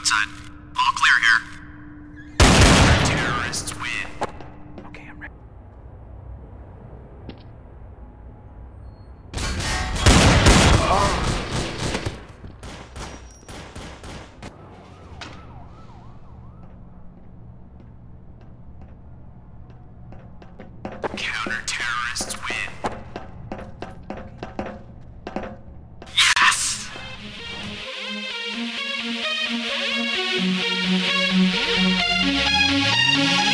outside. All clear here. Terrorists win. Okay, I'm ready. Counter terrorists win. Thank. Thank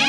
you.